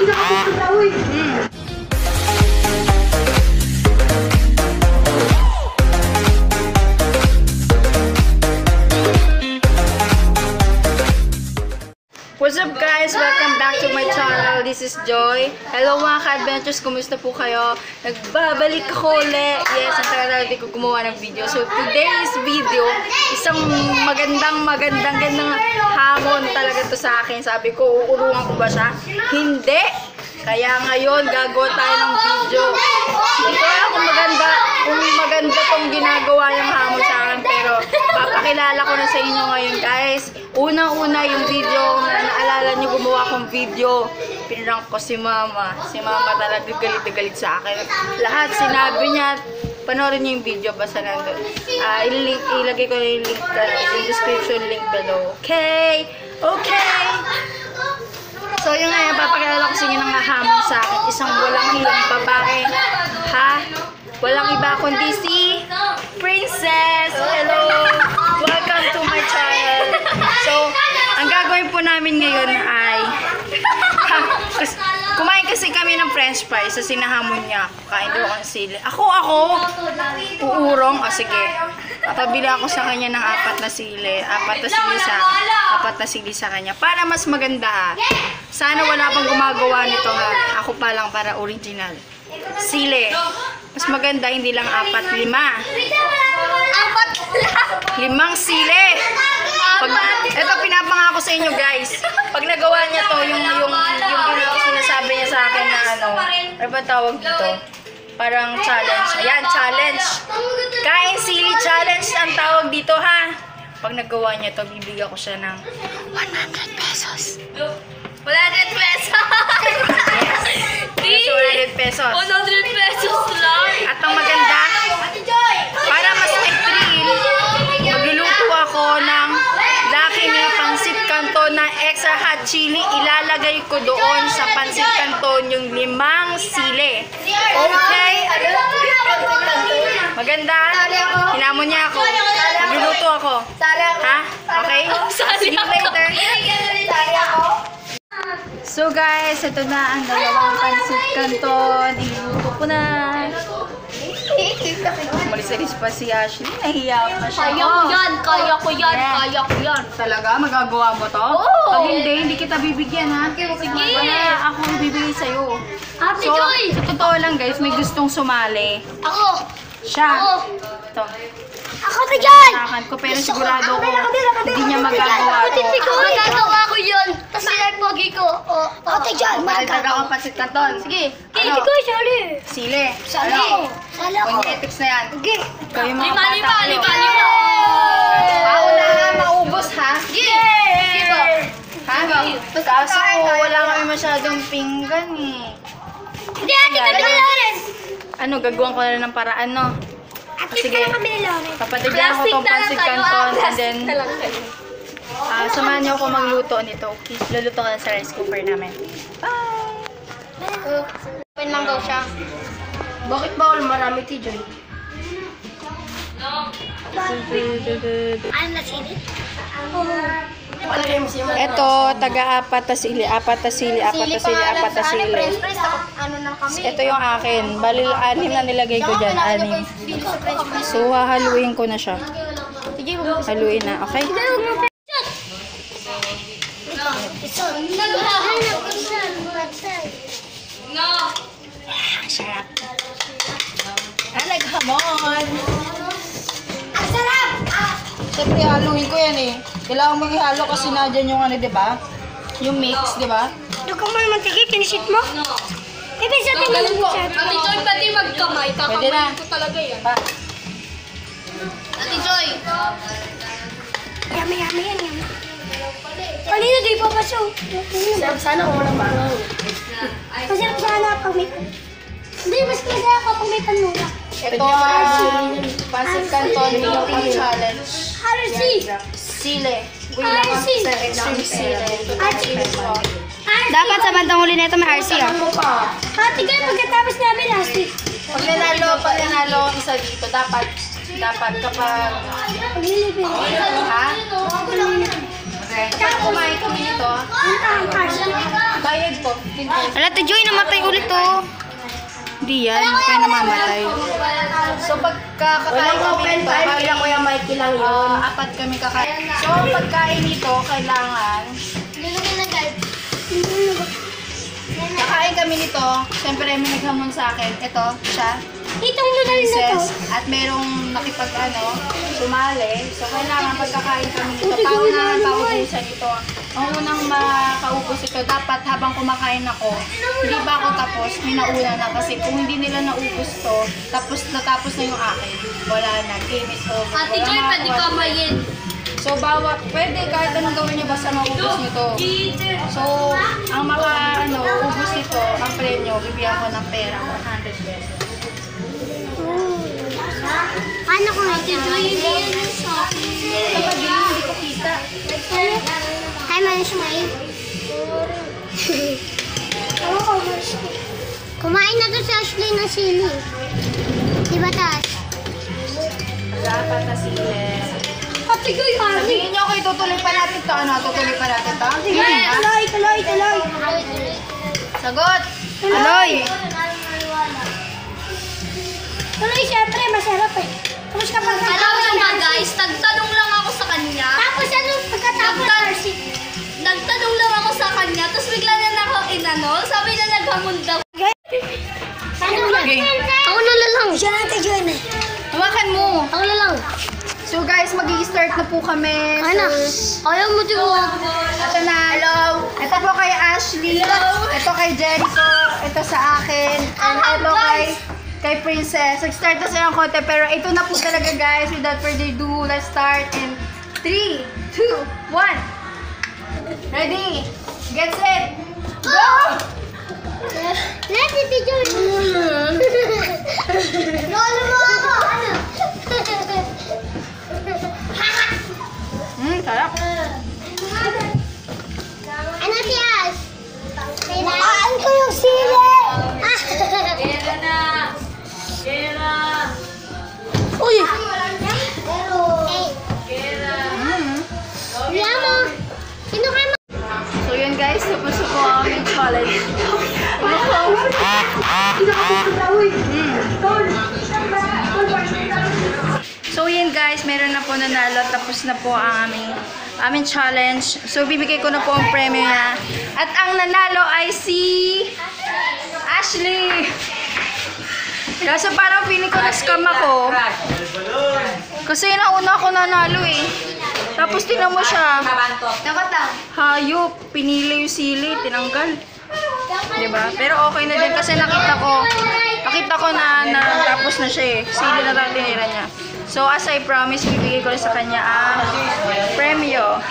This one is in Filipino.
E dá uma pra luz. Hum. Back to my channel. This is Joy. Hello mga ka-adventures, kumusta po kayo? Nagbabalik ako ulit. Yes, ang tagal ko gumawa ng video. So today's video, isang magandang magandang gandang hamon talaga to sa akin. Sabi ko, uurungan ko ba siya? Hindi! Kaya ngayon, gagawa tayo ng video. Hindi ko alam kung maganda, kung maganda tong ginagawa yung hamon sa papakilala ko na sa inyo ngayon guys. Unang-una yung video na naalala nyo gumawa kong video. Pinrank ko si mama. Si mama talaga galit na galit sa akin. Lahat sinabi niya, panoorin niyo yung video basta nandun. Ah, ilink, ilagay ko na yung link uh, yung description link below. Okay? Okay! So yun nga, papakilala ko sa inyo ng hahamon sa akin. Isang walang hilang babae. Ha? Walang iba kundi si Princess! Hello! Namin ngayon ay kumain kasi kami ng french fries sa sinahamon niya. Kain daw ako ng sili. Ako, ako! Uurong. O sige. Papabili ako sa kanya ng apat na sili. Apat na sili sa apat na sili sa kanya. Para mas maganda ha. Sana wala pang gumagawa nito ha. Ako pa lang para original. Sili. Mas maganda, hindi lang apat, lima. Apat lang! Limang sili. Pag, ito pinapangako sa inyo guys. Pag nagawa niya to, yung yung yung ginawa sinasabi niya sa akin na ano, ano ba tawag dito? Parang challenge. Ayan, challenge. Kain sili challenge ang tawag dito ha. Pag nagawa niya to, bibigyan ko siya ng 100 pesos. 100 pesos! Yes. Di! 100 pesos. 100 pesos lang! At ang maganda, chili. Ilalagay ko doon sa Pansit Canton yung limang sili. Okay? Maganda? Hinamon niya ako. Magluluto ako. Ha? Okay? See you later. So guys, ito na ang dalawang Pansit Canton. Iluluto ko na. Umalis-alis pa si Ashley. Nahiya pa siya. Kaya ko yan! Kaya ko yan! Kaya ko yan! Talaga? Magagawa mo to? Oo. Pag hindi, hindi kita bibigyan ha. Sige. Wala ako ang bibigay sa'yo. Ate So, Joy! sa totoo lang guys, may gustong sumali. Ako! Siya. Ako! Ito. Ako! Takan ko, pero sigurado ko hindi niya magagawa to. Ate Joy! Magagawa ko yun! Tapos ko! Oh, Ate Joy! Baliktad ako pansit kanton. Sige. Ate Ano? Joy! Sali! Sili. Sali! Ano? Sali ako! Phonetics na yan. Sige! Yung mga Lima, bata lima, kayo. lima, lima! Paula ha, maubos ha. Sige po! Ha? Kaso wala kami masyadong pinggan eh. Hindi, ate kami ni Loren! Ano, gagawin ko na lang ng paraan, no? At Sige. least kami ni Loren. Papatigyan ko tong pancit canton and then ah samahan niyo ako magluto nito. Okay, luluto ko na sa rice cooker namin. Bye! Open lang daw siya. Bakit bawal marami, Tijoy? Ano na sili? Ito, taga-apat na sili, apat na sili, apat na sili, apat na sili. Fries, ako, ano na? Ito yung akin. Bali, anim na nilagay ko dyan, anim. So, hahaluin ko na siya. Sige, huwag mo. Haluin na, okay? Sige, huwag mo. Sarap. Ah, naghamon! Ang sarap! Siyempre, haluin ko yan eh. Kailangan mo ihalo kasi na dyan yung ano, di ba? Yung mix, di ba? Doon ka man mantigil, pinisit mo? Eh, pinsa din mo yung chat. Ate Joy, pati magkamay. Pwede na. Kakamay ko talaga yan. Pa. Ate Joy! Yummy, yummy yan, yummy. Kanina di pa pa siya. Sarap sana kung wala pa. Masarap sana pag may Hindi, mas masarap pa pag may panula. Ito ang pancit canton eating challenge. Harsi! Sile. Uy, Ay, naman si- sa extreme sile. Harsi! Dapat sa bandang huli nito may RC ah. Pa? Ate Guy, pagkatapos namin, Harsi. Pag nanalo, pag nanalo ang isa dito, dapat, dapat kapag, Paglilipin. Ha? Pag kumain kami nito, bayad po. 15 pesos. Ala, Ate Joy, namatay ulit oh. Hindi yan, hindi kayo namamatay. So pagkakakain kami nito, Kaya Kuya Mikey lang yun. uh, apat kami kakain. So pagkain nito, kailangan Nilagyan na guys. Kakain kami nito. Siyempre, may naghamon sa akin. Ito, siya. Itong lunar na to. At merong nakipag, ano, sumali. So, kailangan pagkakain kami nito. Paunahan paubusan ito. Ang unang makaubos ito, dapat habang kumakain ako, hindi ba ako tapos, may nauna na. Kasi kung hindi nila naubos to, tapos natapos na yung akin. Wala na. Game is over. Ate Wala Joy, makakuha. pwede kamayin. So, bawat, pwede kahit anong gawin niyo basta maubos niyo to. So, ang maka, ano, ubos nito, ang premyo, bibigyan ko ng pera, 100 pesos. Paano ko Ate Joy, hindi yan yung sa akin. Kapag din, hindi ko kita. Hi, Manish May. Ako ko, Manish Kumain na to si Ashley na sili. Di ba, Tash? Dapat na sile. Ate Joy, mami. Sabihin niyo, okay, tutuloy pa natin to. Ano, tutuloy pa natin to? Yes. Tuloy, tuloy, tuloy. Sagot! Aloy! Tuloy, syempre, masarap eh. Tapos kapag Alam niyo ba guys, nagtanong lang ako sa kanya. Tapos ano, pagkatapos Darcy. Nagtanong lang ako sa kanya, tapos bigla na na ako inano. Sabi na naghamon daw. Ano ba? Okay. Ako na lang. Siya natin yun eh. Hawakan mo! Ako na lang. So guys, mag-i-start na po kami. Ano? Ayaw mo din mo. Ito na. Hello. Ito po kay Ashley. Ito kay Jericho. Ito sa akin. And ito kay kay Princess. Nag-start na siya ng konti. Pero ito na po talaga guys. Without further ado, let's start in 3, 2, 1. Ready? Get set. Go! Let's iti Joy. Lolo mo ako. Ano? Hmm, sarap. Aming challenge. So yun guys, meron na po nanalo. Tapos na po ang aming, aming challenge. So bibigay ko na po ang premyo niya. At ang nanalo ay si Ashley. Kaso parang feeling ko na-scam ako. Kasi nauna ako nanalo eh. Tapos tinan mo siya. Dapat lang. Hayop, pinili yung sili, tinanggal. 'Di ba? Pero okay na din kasi nakita ko, nakita ko na, na tapos na siya eh. Sili na lang tinira niya. So as I promise, bibigay ko rin sa kanya ang premyo.